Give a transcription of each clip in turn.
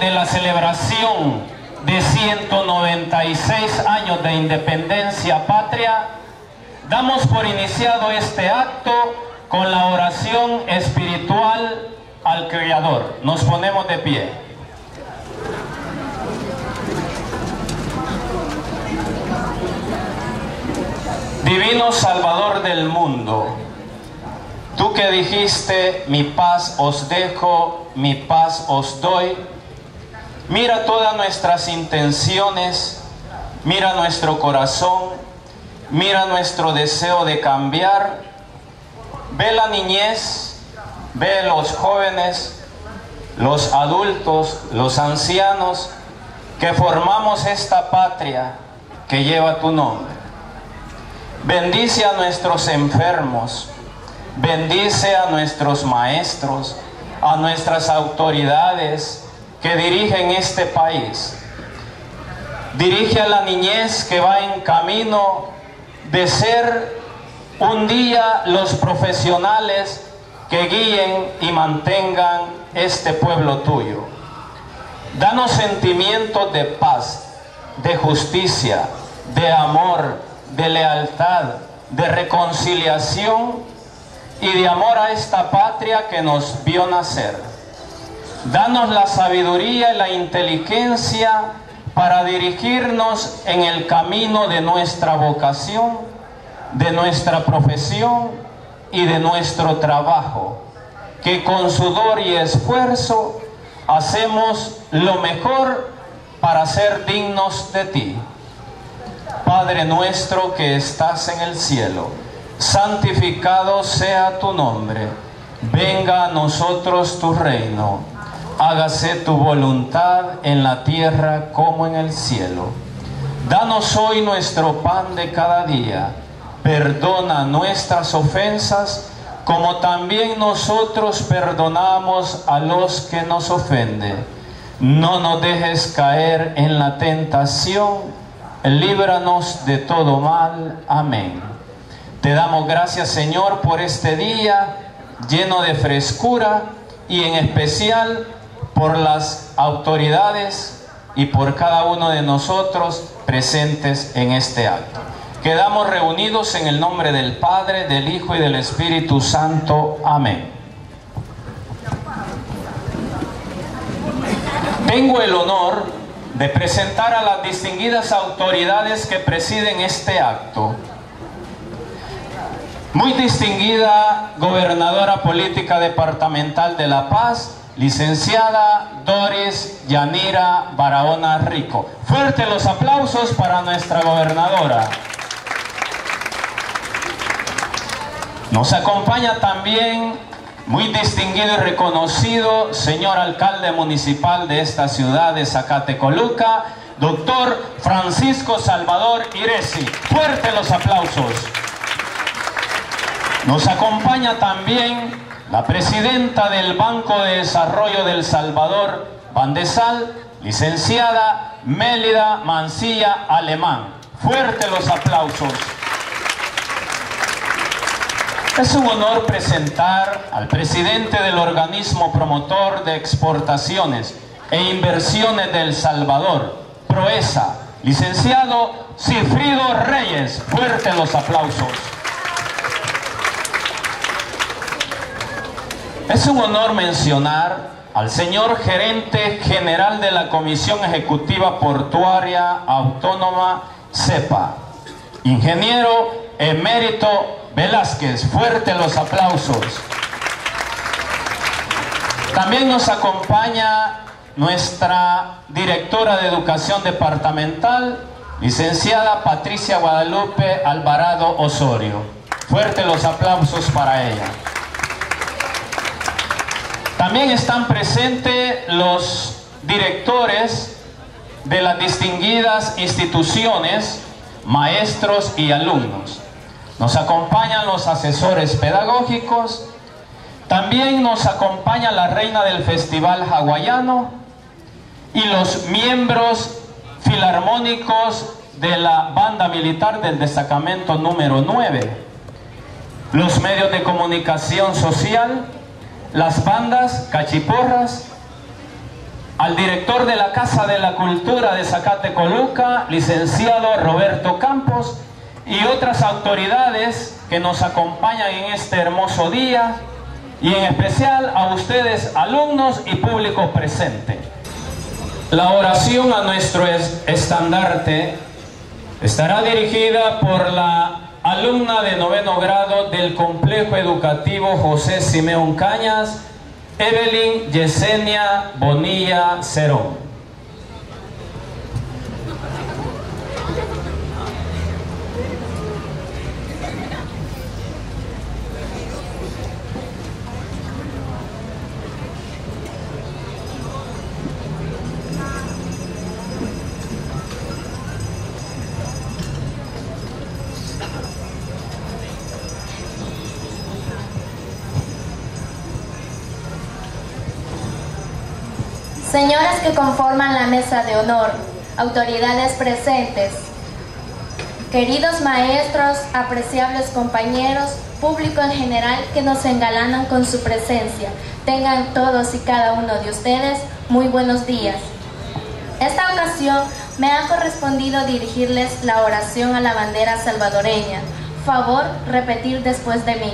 de la celebración de 196 años de independencia patria, damos por iniciado este acto con la oración espiritual al Creador. Nos ponemos de pie. Divino Salvador del mundo, tú que dijiste, mi paz os dejo, mi paz os doy, mira todas nuestras intenciones, mira nuestro corazón, mira nuestro deseo de cambiar, ve la niñez, ve los jóvenes, los adultos, los ancianos, que formamos esta patria que lleva tu nombre. Bendice a nuestros enfermos, bendice a nuestros maestros, a nuestras autoridades que dirigen este país. Dirige a la niñez que va en camino de ser un día los profesionales que guíen y mantengan este pueblo tuyo. Danos sentimientos de paz, de justicia, de amor, de lealtad, de reconciliación y de amor a esta patria que nos vio nacer. Danos la sabiduría y la inteligencia para dirigirnos en el camino de nuestra vocación, de nuestra profesión y de nuestro trabajo, que con sudor y esfuerzo hacemos lo mejor para ser dignos de ti. Padre nuestro que estás en el cielo, santificado sea tu nombre, venga a nosotros tu reino, hágase tu voluntad en la tierra como en el cielo. Danos hoy nuestro pan de cada día, perdona nuestras ofensas, como también nosotros perdonamos a los que nos ofenden. No nos dejes caer en la tentación líbranos de todo mal. Amén. Te damos gracias, Señor, por este día lleno de frescura y en especial por las autoridades y por cada uno de nosotros presentes en este acto. Quedamos reunidos en el nombre del Padre, del Hijo y del Espíritu Santo. Amén. Tengo el honor de presentar a las distinguidas autoridades que presiden este acto. Muy distinguida gobernadora política departamental de La Paz, licenciada Doris Yanira Barahona Rico. Fuerte los aplausos para nuestra gobernadora. Nos acompaña también muy distinguido y reconocido señor alcalde municipal de esta ciudad de Zacatecoluca, doctor Francisco Salvador Iresi. Fuerte los aplausos. Nos acompaña también la presidenta del Banco de Desarrollo del Salvador, Bandesal, licenciada Mélida Mancilla Alemán. Fuerte los aplausos. Es un honor presentar al presidente del organismo promotor de exportaciones e inversiones del Salvador, Proesa, licenciado Cifrido Reyes. Fuerte los aplausos. Es un honor mencionar al señor gerente general de la Comisión Ejecutiva Portuaria Autónoma CEPA, ingeniero emérito Velázquez, fuerte los aplausos. También nos acompaña nuestra directora de Educación Departamental, licenciada Patricia Guadalupe Alvarado Osorio. Fuerte los aplausos para ella. También están presentes los directores de las distinguidas instituciones, maestros y alumnos. Nos acompañan los asesores pedagógicos, también nos acompaña la reina del Festival Hawaiano y los miembros filarmónicos de la banda militar del destacamento número 9, los medios de comunicación social, las bandas cachiporras al director de la Casa de la Cultura de Zacatecoluca, licenciado Roberto Campos, y otras autoridades que nos acompañan en este hermoso día, y en especial a ustedes, alumnos y público presente. La oración a nuestro estandarte estará dirigida por la alumna de noveno grado del Complejo Educativo José Simeón Cañas, Evelyn Yesenia Bonilla Cerón. Que conforman la mesa de honor, autoridades presentes, queridos maestros, apreciables compañeros, público en general que nos engalanan con su presencia, tengan todos y cada uno de ustedes muy buenos días. Esta ocasión me ha correspondido dirigirles la oración a la bandera salvadoreña. Favor repetir después de mí.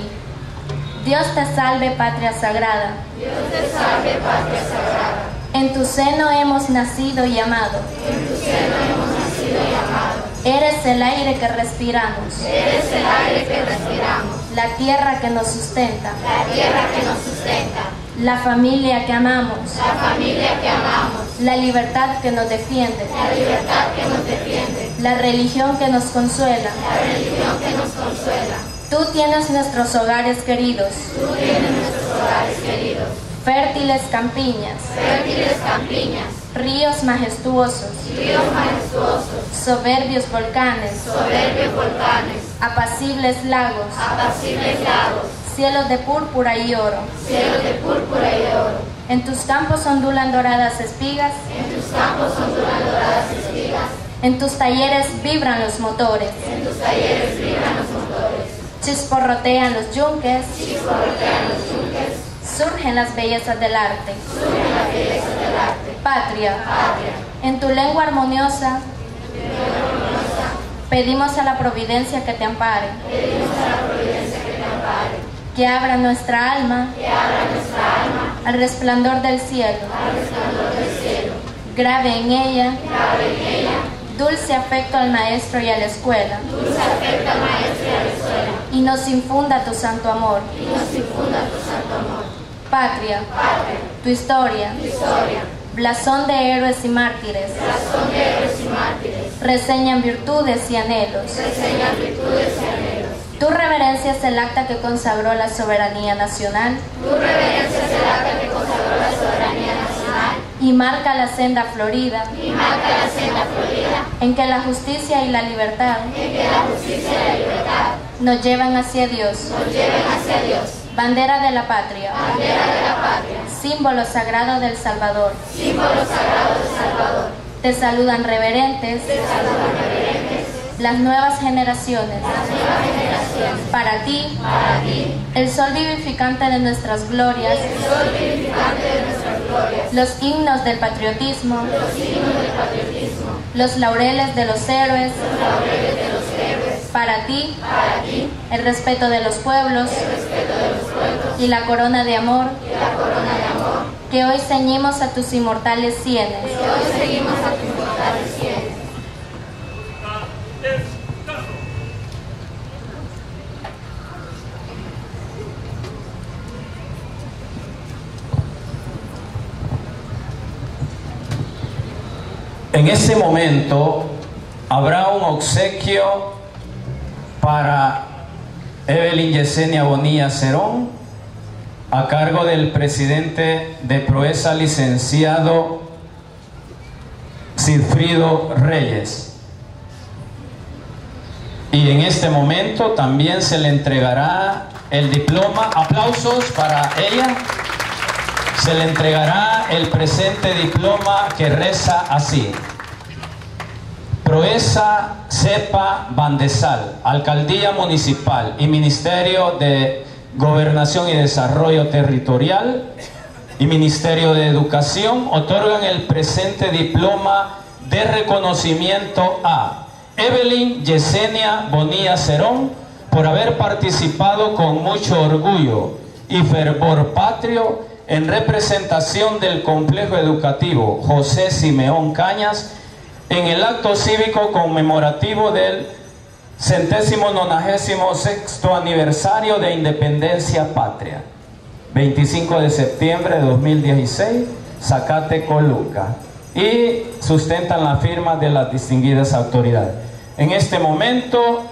Dios te salve, patria sagrada. Dios te salve, patria sagrada. En tu seno hemos nacido y amado. En tu seno hemos nacido y amado. Eres el aire que respiramos. Eres el aire que respiramos. La tierra que nos sustenta. La tierra que nos sustenta. La familia que amamos. La familia que amamos. La libertad que nos defiende. La libertad que nos defiende. La religión que nos consuela. La religión que nos consuela. Tú tienes nuestros hogares queridos. Tú tienes nuestros hogares queridos fértiles campiñas, fértiles campiñas, ríos majestuosos, ríos majestuosos, soberbios volcanes, soberbios volcanes, apacibles lagos, apacibles lagos, cielos de púrpura y oro, cielos de púrpura y oro. En tus campos ondulan doradas espigas, en tus campos ondulan doradas espigas, en tus talleres vibran los motores, en tus talleres vibran los motores, chisporrotean los yunques, chisporrotean los yunques, surgen las bellezas del arte. Patria. En tu lengua armoniosa. Pedimos a la providencia que te ampare. Pedimos a la providencia que te ampare. Que abra nuestra alma. Al resplandor del cielo. Grave en ella. Dulce afecto al maestro y a la escuela. Dulce al maestro y a la escuela. Y nos infunda tu santo amor. Patria. Patria. Tu historia. Tu historia. Blasón de héroes y mártires. Blasón de héroes y mártires. Reseñan virtudes y anhelos. Reseñan virtudes y anhelos. Tu reverencia es el acta que consagró la soberanía nacional. Tu reverencia es el acta que consagró la soberanía nacional. Y marca la senda florida. Y marca la senda florida. En que la justicia y la libertad. En que la justicia y la libertad. Nos llevan hacia Dios. Nos llevan hacia Dios. Bandera de la patria. Bandera de la patria. Símbolo sagrado del Salvador. Símbolo sagrado del Salvador. Te saludan reverentes. Te saludan reverentes. Las nuevas generaciones. Las nuevas generaciones. Para ti. Para ti. El sol vivificante de nuestras glorias. El sol vivificante de nuestras glorias. Los himnos del patriotismo. Los himnos del patriotismo. Los laureles de los héroes. Los laureles de los héroes. Para ti. Para ti. El respeto de los pueblos. Y la corona de amor. Que hoy ceñimos a tus inmortales sienes. En ese momento habrá un obsequio para Evelyn Yesenia Bonilla Cerón a cargo del presidente de Proesa, licenciado Silfrido Reyes. Y en este momento también se le entregará el diploma. Aplausos para ella. Se le entregará el presente diploma que reza así. Proesa Cepa Bandesal, Alcaldía Municipal y Ministerio de Gobernación y Desarrollo Territorial, y Ministerio de Educación otorgan el presente diploma de reconocimiento a Evelyn Yesenia Bonilla Cerón por haber participado con mucho orgullo y fervor patrio en representación del complejo educativo José Simeón Cañas en el acto cívico conmemorativo del centésimo nonagésimo sexto aniversario de Independencia Patria, 25 de septiembre de 2016, Zacate Coluca, y sustentan la firma de las distinguidas autoridades. En este momento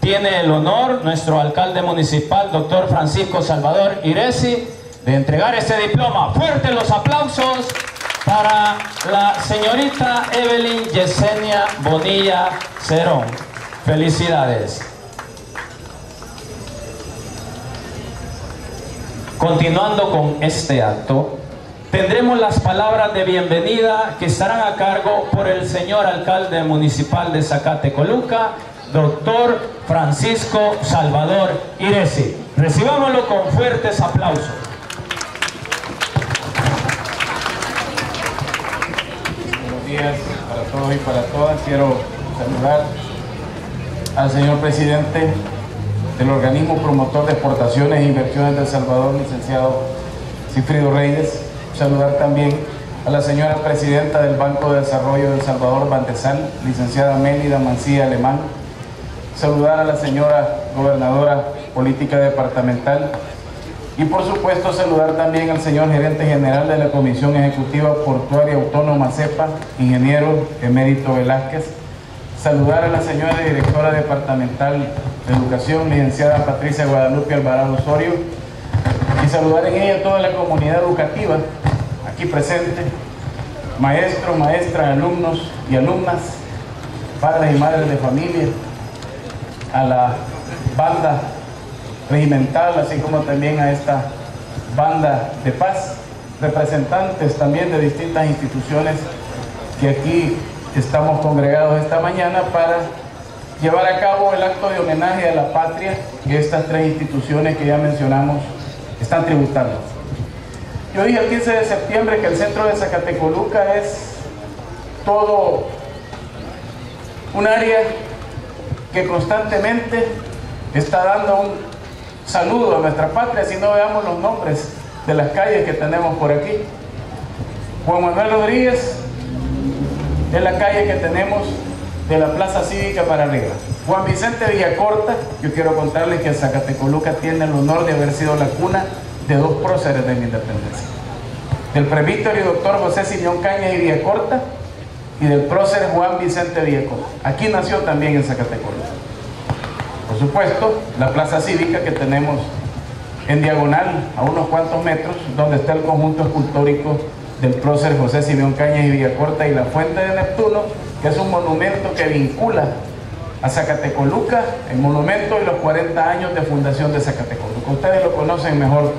tiene el honor nuestro alcalde municipal, doctor Francisco Salvador Iresi, de entregar este diploma. Fuertes los aplausos para la señorita Evelyn Yesenia Bonilla Cerón. Felicidades. Continuando con este acto, tendremos las palabras de bienvenida que estarán a cargo por el señor alcalde municipal de Zacatecoluca, doctor Francisco Salvador Iresi. Recibámoslo con fuertes aplausos. Buenos días para todos y para todas. Quiero saludar al señor presidente del organismo promotor de exportaciones e inversiones de El Salvador, licenciado Cifrido Reyes. Saludar también a la señora presidenta del Banco de Desarrollo de El Salvador, Bantesal, licenciada Mélida Mancilla Alemán. Saludar a la señora gobernadora política departamental, y por supuesto saludar también al señor gerente general de la Comisión Ejecutiva Portuaria Autónoma CEPA, ingeniero Emérito Velázquez. Saludar a la señora directora departamental de Educación, licenciada Patricia Guadalupe Alvarado Osorio. Y saludar en ella a toda la comunidad educativa aquí presente, maestros, maestras, alumnos y alumnas, padres y madres de familia, a la banda regimental, así como también a esta banda de paz, representantes también de distintas instituciones que aquí estamos congregados esta mañana para llevar a cabo el acto de homenaje a la patria que estas tres instituciones que ya mencionamos están tributando. Yo dije el 15 de septiembre que el centro de Zacatecoluca es todo un área que constantemente está dando un saludo a nuestra patria si no veamos los nombres de las calles que tenemos por aquí. Juan Manuel Rodríguez es la calle que tenemos de la Plaza Cívica para arriba. Juan Vicente Villacorta, yo quiero contarles que Zacatecoluca tiene el honor de haber sido la cuna de dos próceres de la independencia. Del presbítero y doctor José Simeón Cañas y Villacorta y del prócer Juan Vicente Villacorta. Aquí nació también en Zacatecoluca. Por supuesto, la plaza cívica que tenemos en diagonal a unos cuantos metros, donde está el conjunto escultórico del prócer José Simeón Cañas y Villacorta y la Fuente de Neptuno, que es un monumento que vincula a Zacatecoluca, el monumento y los 40 años de fundación de Zacatecoluca. Ustedes lo conocen mejor,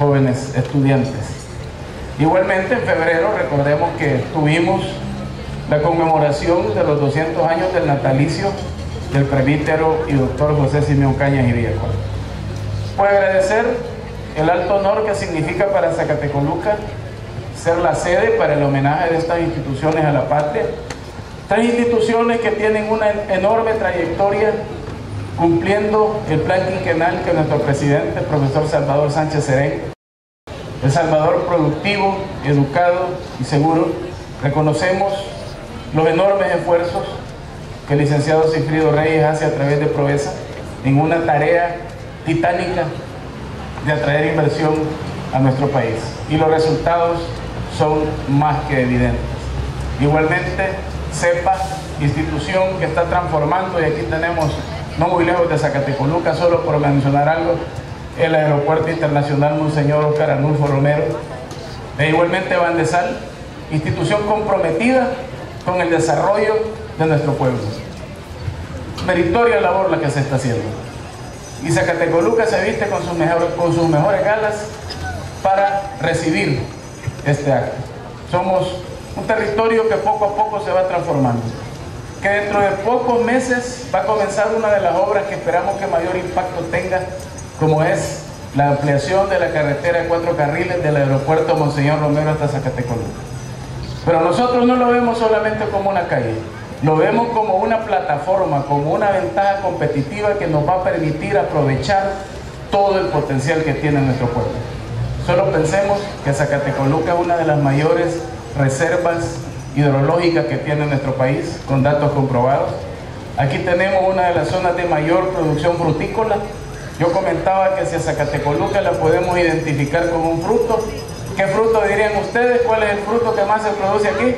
jóvenes estudiantes. Igualmente, en febrero, recordemos que tuvimos la conmemoración de los 200 años del natalicio del presbítero y doctor José Simeón Cañas y Villacorta. Puedo agradecer el alto honor que significa para Zacatecoluca ser la sede para el homenaje de estas instituciones a la patria. Tres instituciones que tienen una enorme trayectoria cumpliendo el plan quinquenal que nuestro presidente, el profesor Salvador Sánchez Serén, el Salvador productivo, educado y seguro, reconocemos los enormes esfuerzos que el licenciado Cifrido Reyes hace a través de Proeza en una tarea titánica de atraer inversión a nuestro país. Y los resultados son más que evidentes. Igualmente, CEPA, institución que está transformando, y aquí tenemos, no muy lejos de Zacatecoluca, solo por mencionar algo, el Aeropuerto Internacional Monseñor Oscar Arnulfo Romero. E igualmente Bandesal, institución comprometida con el desarrollo de nuestro pueblo. Meritoria labor la que se está haciendo. Y Zacatecoluca se viste con sus, mejores, con sus mejores galas para recibir este acto. Somos un territorio que poco a poco se va transformando. Que dentro de pocos meses va a comenzar una de las obras que esperamos que mayor impacto tenga, como es la ampliación de la carretera de cuatro carriles del aeropuerto Monseñor Romero hasta Zacatecoluca. Pero nosotros no lo vemos solamente como una calle, lo vemos como una plataforma, como una ventaja competitiva que nos va a permitir aprovechar todo el potencial que tiene nuestro pueblo. Solo pensemos que Zacatecoluca es una de las mayores reservas hidrológicas que tiene nuestro país, con datos comprobados. Aquí tenemos una de las zonas de mayor producción frutícola. Yo comentaba que si a Zacatecoluca la podemos identificar como un fruto, ¿qué fruto dirían ustedes? ¿Cuál es el fruto que más se produce aquí?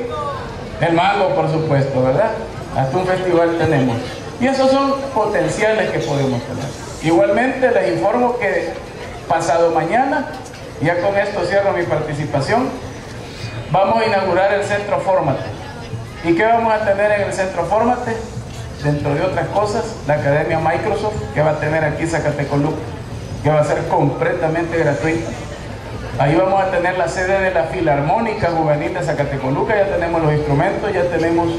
El mango, por supuesto, ¿verdad? Hasta un festival tenemos. Y esos son potenciales que podemos tener. Igualmente les informo que pasado mañana, ya con esto cierro mi participación, vamos a inaugurar el centro Fórmate. ¿Y qué vamos a tener en el centro Fórmate? Dentro de otras cosas, la Academia Microsoft, que va a tener aquí Zacatecoluca, que va a ser completamente gratuita Ahí vamos a tener la sede de la Filarmónica Juvenil de Zacatecoluca, ya tenemos los instrumentos, ya tenemos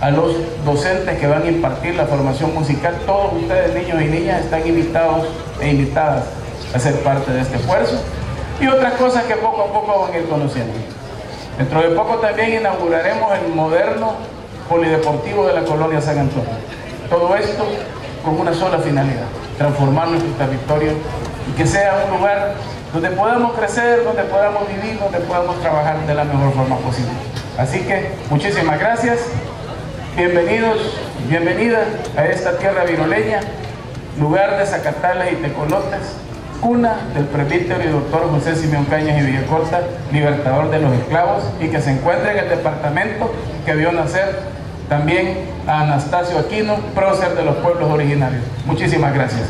a los docentes que van a impartir la formación musical. Todos ustedes, niños y niñas, están invitados e invitadas a ser parte de este esfuerzo. Y otras cosas que poco a poco van a ir conociendo. Dentro de poco también inauguraremos el moderno polideportivo de la colonia San Antonio. Todo esto con una sola finalidad, transformar nuestro territorio y que sea un lugar donde podamos crecer, donde podamos vivir, donde podamos trabajar de la mejor forma posible. Así que muchísimas gracias, bienvenidos, bienvenidas a esta tierra viroleña, lugar de Zacatales y Tecolotes, cuna del presbítero y doctor José Simeón Cañas y Villacorta, libertador de los esclavos, y que se encuentra en el departamento que vio nacer también a Anastasio Aquino, prócer de los pueblos originarios. Muchísimas gracias.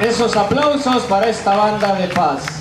Esos aplausos para esta banda de paz.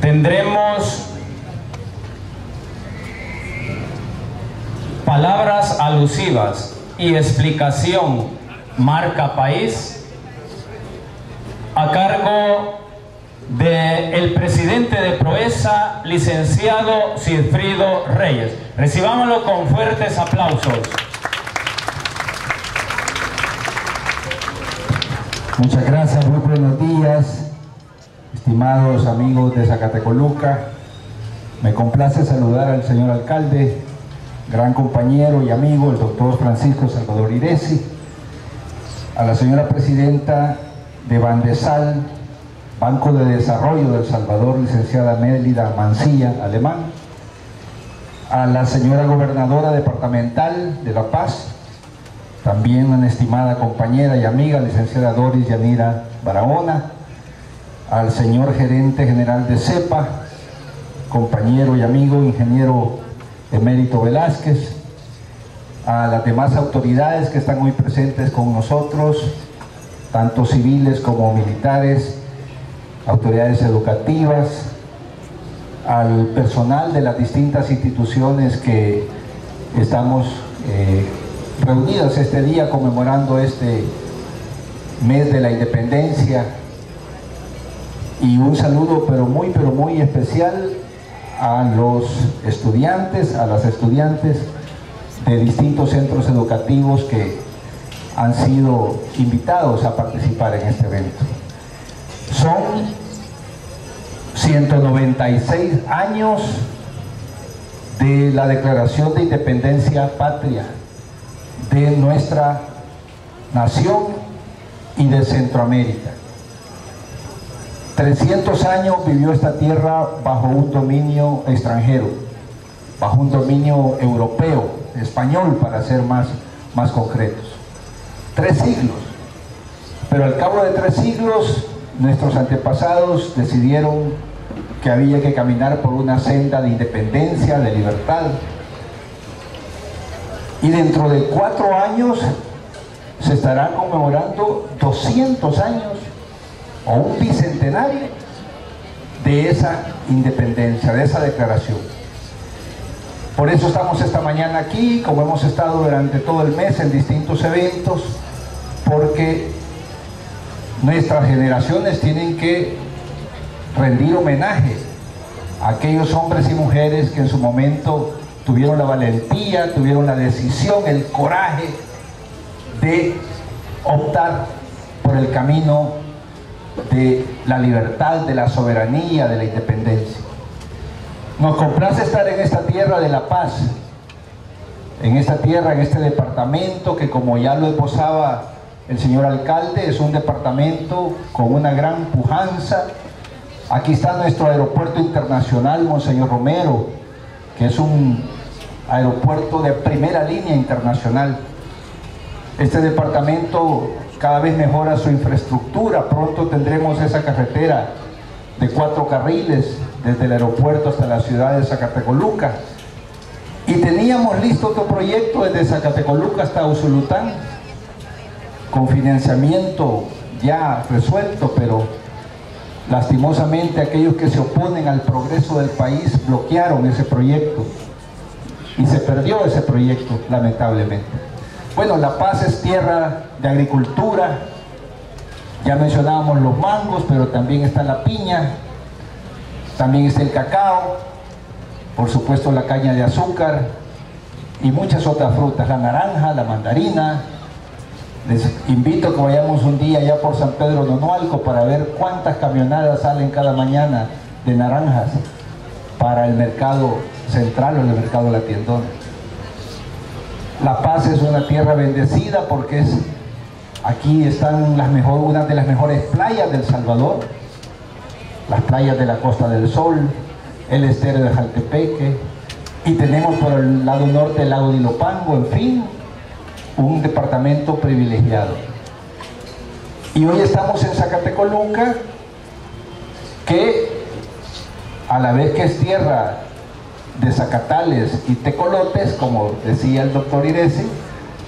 Tendremos palabras alusivas y explicación marca país a cargo del presidente de Proesa, licenciado Silfrido Reyes. Recibámoslo con fuertes aplausos. Muchas gracias, muy buenos días, estimados amigos de Zacatecoluca. Me complace saludar al señor alcalde, gran compañero y amigo, el doctor Francisco Salvador Iresi, a la señora presidenta de Bandesal, Banco de Desarrollo del Salvador, licenciada Mélida Mancilla, alemán, a la señora gobernadora departamental de La Paz, también una estimada compañera y amiga, licenciada Doris Yanira Barahona, al señor gerente general de CEPA, compañero y amigo, ingeniero Emérito Velázquez, a las demás autoridades que están hoy presentes con nosotros, tanto civiles como militares, autoridades educativas, al personal de las distintas instituciones que estamos eh, reunidas este día conmemorando este mes de la independencia y un saludo pero muy, pero muy especial a los estudiantes, a las estudiantes de distintos centros educativos que han sido invitados a participar en este evento. Son 196 años de la Declaración de Independencia Patria de nuestra nación y de Centroamérica. 300 años vivió esta tierra bajo un dominio extranjero, bajo un dominio europeo, español para ser más, más concretos. Tres siglos. Pero al cabo de tres siglos, nuestros antepasados decidieron que había que caminar por una senda de independencia, de libertad. Y dentro de cuatro años se estarán conmemorando 200 años o un bicentenario de esa independencia, de esa declaración. Por eso estamos esta mañana aquí, como hemos estado durante todo el mes en distintos eventos, porque nuestras generaciones tienen que rendir homenaje a aquellos hombres y mujeres que en su momento tuvieron la valentía, tuvieron la decisión, el coraje de optar por el camino de la libertad, de la soberanía, de la independencia. Nos complace estar en esta tierra de la paz, en esta tierra, en este departamento que como ya lo esposaba el señor alcalde, es un departamento con una gran pujanza. Aquí está nuestro aeropuerto internacional, Monseñor Romero, que es un aeropuerto de primera línea internacional. Este departamento cada vez mejora su infraestructura, pronto tendremos esa carretera de cuatro carriles desde el aeropuerto hasta la ciudad de Zacatecoluca. Y teníamos listo otro proyecto desde Zacatecoluca hasta Usulután, con financiamiento ya resuelto, pero lastimosamente aquellos que se oponen al progreso del país bloquearon ese proyecto y se perdió ese proyecto, lamentablemente. Bueno, La Paz es tierra de agricultura, ya mencionábamos los mangos, pero también está la piña, también está el cacao, por supuesto la caña de azúcar y muchas otras frutas, la naranja, la mandarina. Les invito a que vayamos un día ya por San Pedro Nonualco para ver cuántas camionadas salen cada mañana de naranjas para el mercado central o el mercado de la Paz es una tierra bendecida porque es, aquí están una de las mejores playas del Salvador, las playas de la Costa del Sol, el estero de Jaltepeque, y tenemos por el lado norte el lago de Ilopango, en fin, un departamento privilegiado. Y hoy estamos en Zacatecoluca, que a la vez que es tierra de Zacatales y Tecolotes, como decía el doctor Iresi,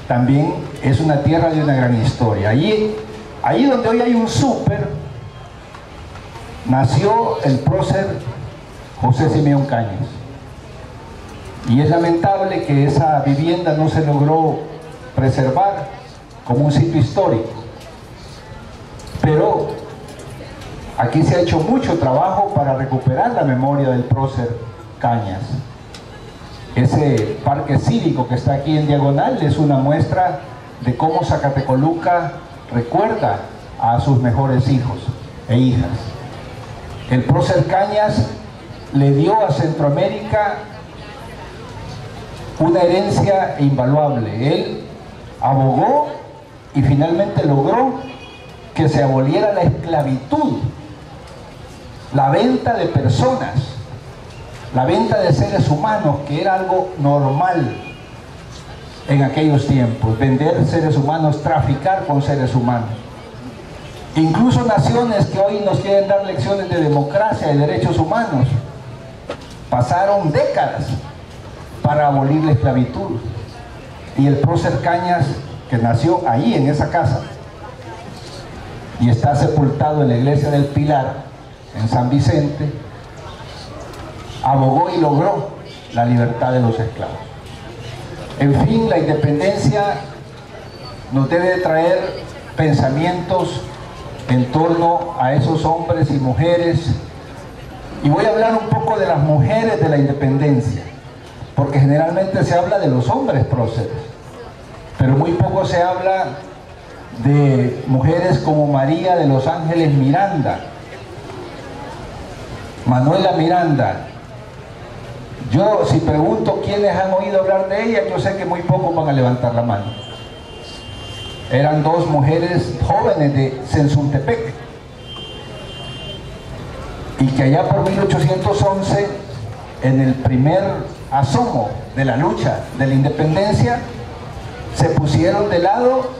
también es una tierra de una gran historia. Allí, ahí donde hoy hay un súper, nació el prócer José Simeón Cañas. Y es lamentable que esa vivienda no se logró preservar como un sitio histórico. Pero aquí se ha hecho mucho trabajo para recuperar la memoria del prócer Cañas. Ese parque cívico que está aquí en diagonal es una muestra de cómo Zacatecoluca recuerda a sus mejores hijos e hijas. El prócer Cañas le dio a Centroamérica una herencia invaluable. Él abogó y finalmente logró que se aboliera la esclavitud, la venta de personas la venta de seres humanos, que era algo normal en aquellos tiempos, vender seres humanos, traficar con seres humanos. Incluso naciones que hoy nos quieren dar lecciones de democracia y derechos humanos, pasaron décadas para abolir la esclavitud. Y el prócer Cañas, que nació ahí en esa casa, y está sepultado en la iglesia del Pilar, en San Vicente, abogó y logró la libertad de los esclavos. En fin, la independencia nos debe traer pensamientos en torno a esos hombres y mujeres. Y voy a hablar un poco de las mujeres de la independencia, porque generalmente se habla de los hombres próceres, pero muy poco se habla de mujeres como María de los Ángeles Miranda, Manuela Miranda. Yo si pregunto quiénes han oído hablar de ella, yo sé que muy pocos van a levantar la mano. Eran dos mujeres jóvenes de Sensuntepec. Y que allá por 1811, en el primer asomo de la lucha de la independencia, se pusieron de lado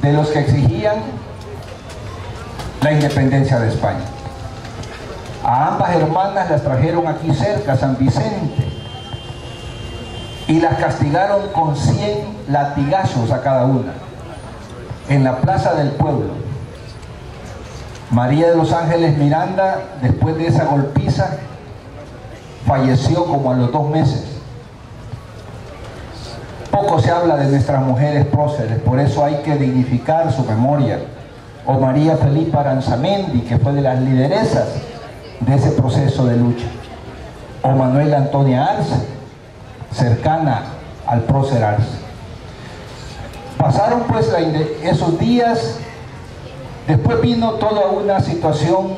de los que exigían la independencia de España. A ambas hermanas las trajeron aquí cerca, San Vicente, y las castigaron con 100 latigazos a cada una, en la plaza del pueblo. María de los Ángeles Miranda, después de esa golpiza, falleció como a los dos meses. Poco se habla de nuestras mujeres próceres, por eso hay que dignificar su memoria. O María Felipa Aranzamendi, que fue de las lideresas de ese proceso de lucha. O Manuela Antonia Arce, cercana al prócer Arce. Pasaron pues esos días, después vino toda una situación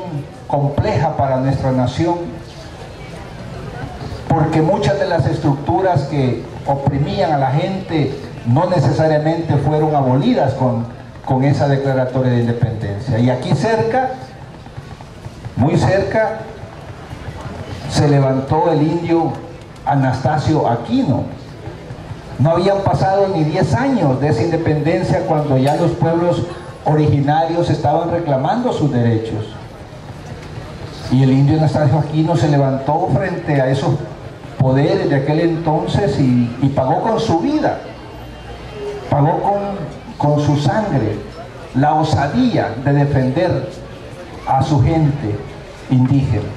compleja para nuestra nación, porque muchas de las estructuras que oprimían a la gente no necesariamente fueron abolidas con, con esa declaratoria de independencia. Y aquí cerca muy cerca se levantó el indio Anastasio Aquino. No habían pasado ni 10 años de esa independencia cuando ya los pueblos originarios estaban reclamando sus derechos. Y el indio Anastasio Aquino se levantó frente a esos poderes de aquel entonces y, pagó con su vida, pagó con, con su sangre la osadía de defender a su gente indígena.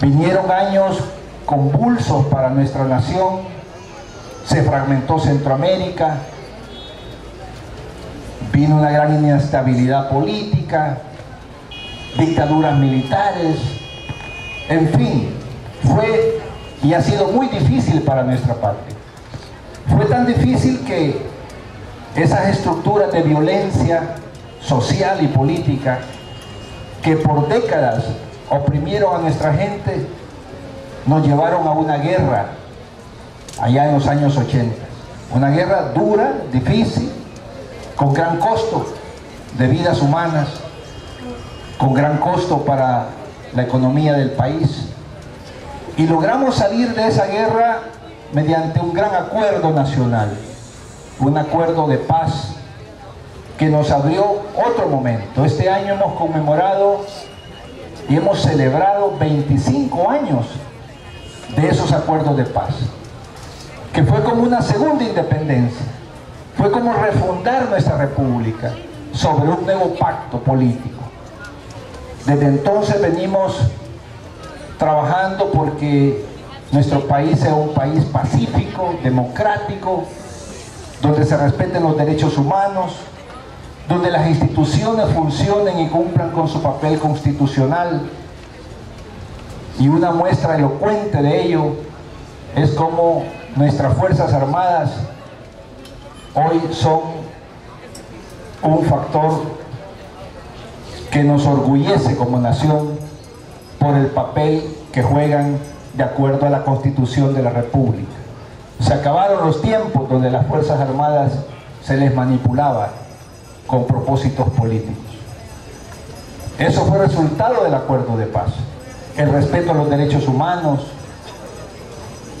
Vinieron años convulsos para nuestra nación, se fragmentó Centroamérica, vino una gran inestabilidad política, dictaduras militares, en fin, fue y ha sido muy difícil para nuestra parte. Fue tan difícil que esas estructuras de violencia social y política que por décadas oprimieron a nuestra gente, nos llevaron a una guerra allá en los años 80. Una guerra dura, difícil, con gran costo de vidas humanas, con gran costo para la economía del país. Y logramos salir de esa guerra mediante un gran acuerdo nacional, un acuerdo de paz que nos abrió otro momento. Este año hemos conmemorado y hemos celebrado 25 años de esos acuerdos de paz, que fue como una segunda independencia, fue como refundar nuestra república sobre un nuevo pacto político. Desde entonces venimos trabajando porque nuestro país sea un país pacífico, democrático, donde se respeten los derechos humanos, donde las instituciones funcionen y cumplan con su papel constitucional. Y una muestra elocuente de ello es como nuestras Fuerzas Armadas hoy son un factor que nos orgullece como nación por el papel que juegan de acuerdo a la Constitución de la República. Se acabaron los tiempos donde las Fuerzas Armadas se les manipulaba con propósitos políticos. Eso fue resultado del acuerdo de paz, el respeto a los derechos humanos.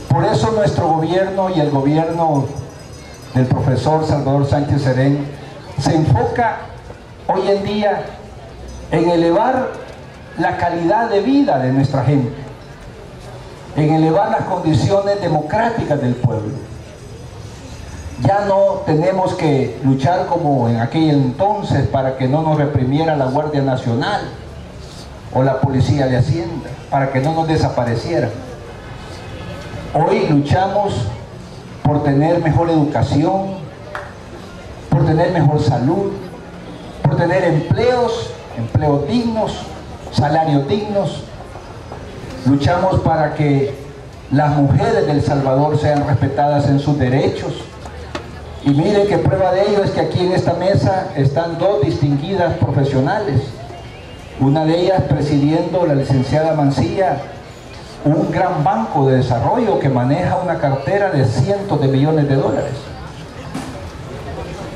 Por eso nuestro gobierno y el gobierno del profesor Salvador Sánchez Serén se enfoca hoy en día en elevar la calidad de vida de nuestra gente, en elevar las condiciones democráticas del pueblo ya no tenemos que luchar como en aquel entonces para que no nos reprimiera la Guardia Nacional o la Policía de Hacienda, para que no nos desaparecieran. Hoy luchamos por tener mejor educación, por tener mejor salud, por tener empleos, empleos dignos, salarios dignos. Luchamos para que las mujeres del Salvador sean respetadas en sus derechos. Y mire que prueba de ello es que aquí en esta mesa están dos distinguidas profesionales. Una de ellas presidiendo la licenciada Mancilla, un gran banco de desarrollo que maneja una cartera de cientos de millones de dólares.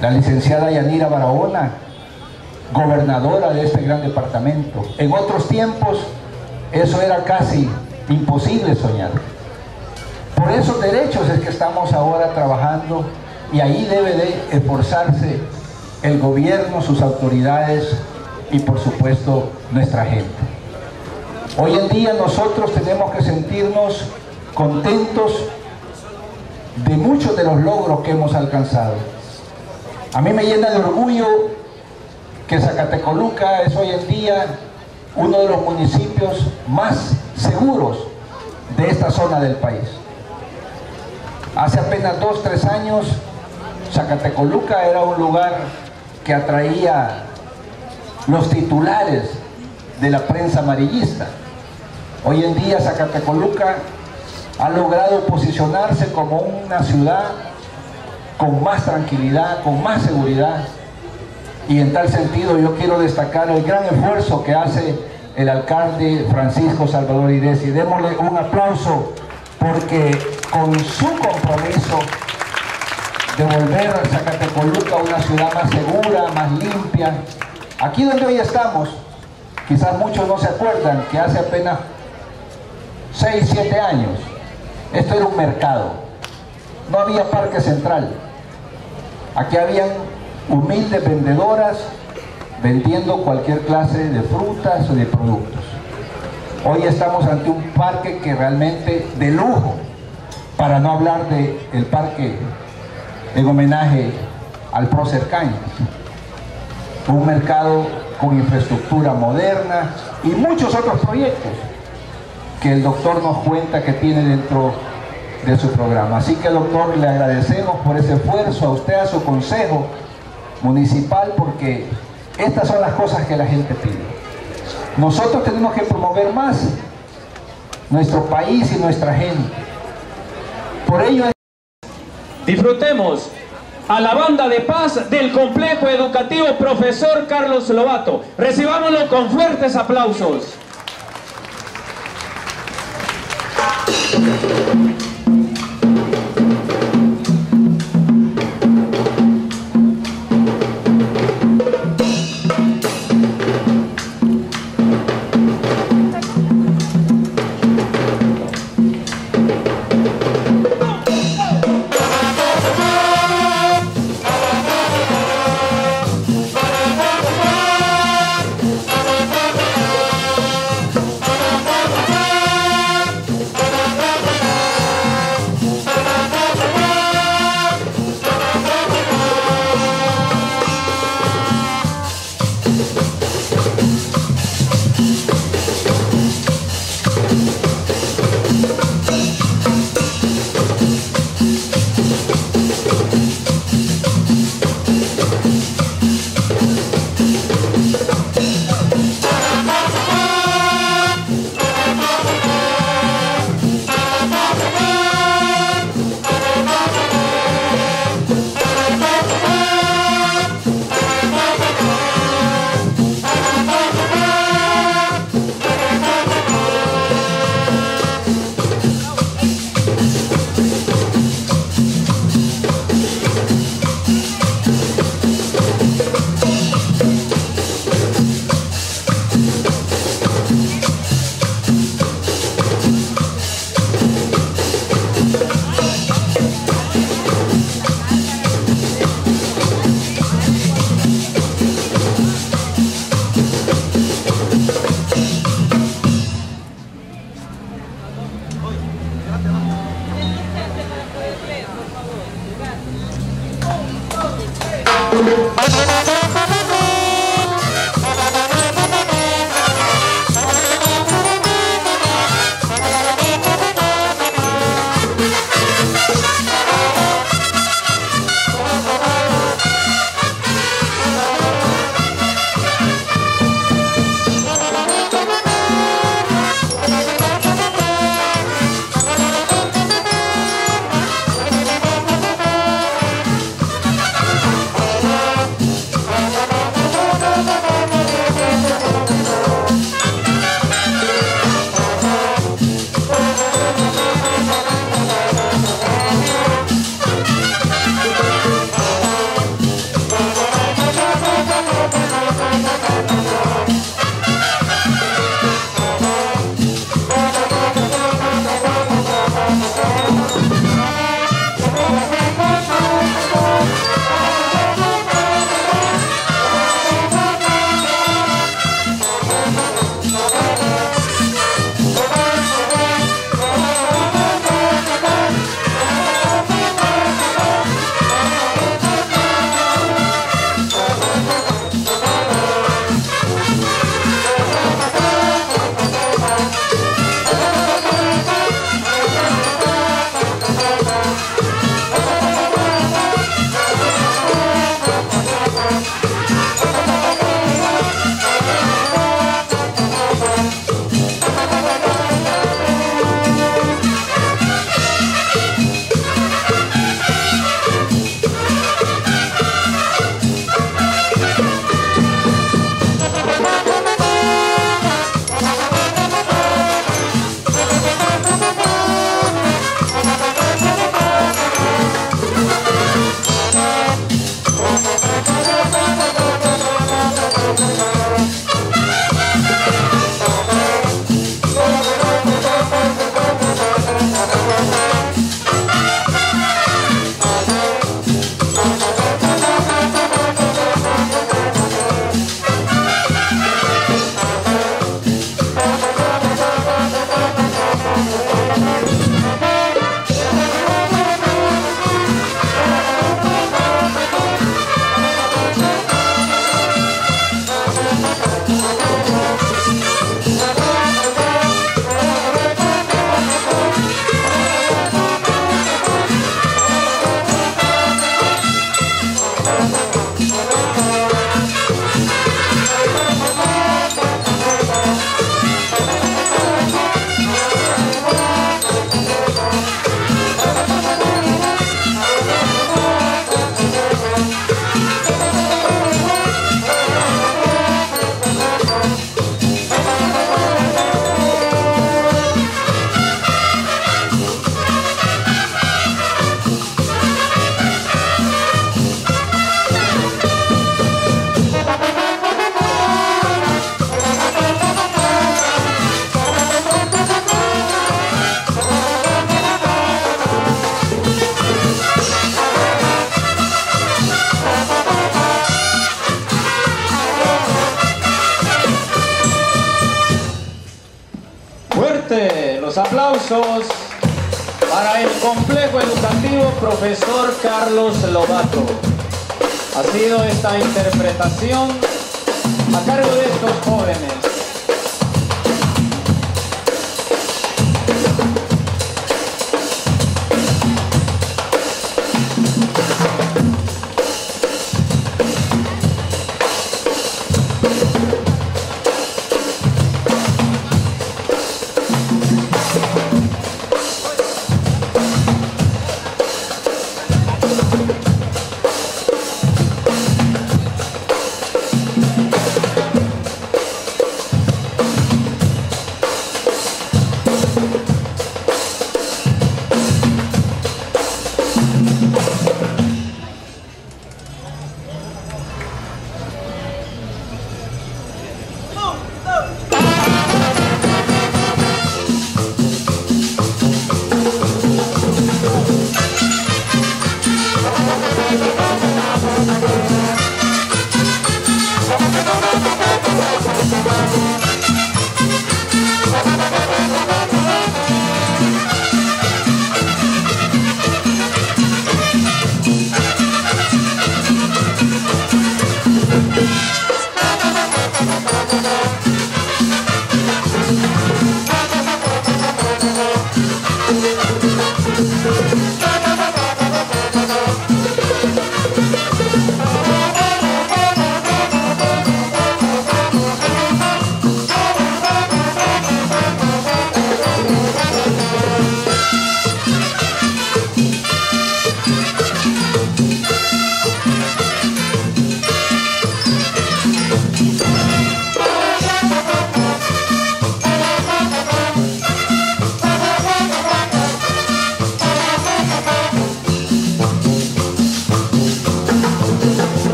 La licenciada Yanira Barahona, gobernadora de este gran departamento. En otros tiempos eso era casi imposible soñar. Por esos derechos es que estamos ahora trabajando y ahí debe de esforzarse el gobierno, sus autoridades y por supuesto nuestra gente. Hoy en día nosotros tenemos que sentirnos contentos de muchos de los logros que hemos alcanzado. A mí me llena de orgullo que Zacatecoluca es hoy en día uno de los municipios más seguros de esta zona del país. Hace apenas dos, tres años, Zacatecoluca era un lugar que atraía los titulares de la prensa amarillista. Hoy en día Zacatecoluca ha logrado posicionarse como una ciudad con más tranquilidad, con más seguridad. Y en tal sentido yo quiero destacar el gran esfuerzo que hace el alcalde Francisco Salvador y Démosle un aplauso porque con su compromiso de volver a Zacatecoluca una ciudad más segura, más limpia. Aquí donde hoy estamos, quizás muchos no se acuerdan que hace apenas 6, 7 años, esto era un mercado. No había parque central. Aquí habían humildes vendedoras vendiendo cualquier clase de frutas o de productos. Hoy estamos ante un parque que realmente de lujo, para no hablar del el parque en homenaje al Prócer Cañas. Un mercado con infraestructura moderna y muchos otros proyectos que el doctor nos cuenta que tiene dentro de su programa. Así que doctor, le agradecemos por ese esfuerzo, a usted, a su consejo municipal, porque estas son las cosas que la gente pide. Nosotros tenemos que promover más nuestro país y nuestra gente. Por ello Disfrutemos a la banda de paz del complejo educativo profesor Carlos Lobato. Recibámoslo con fuertes aplausos. Carlos Lobato. Ha sido esta interpretación a cargo de estos jóvenes.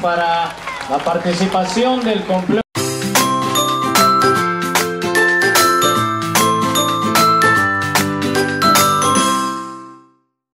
Para la participación del complejo.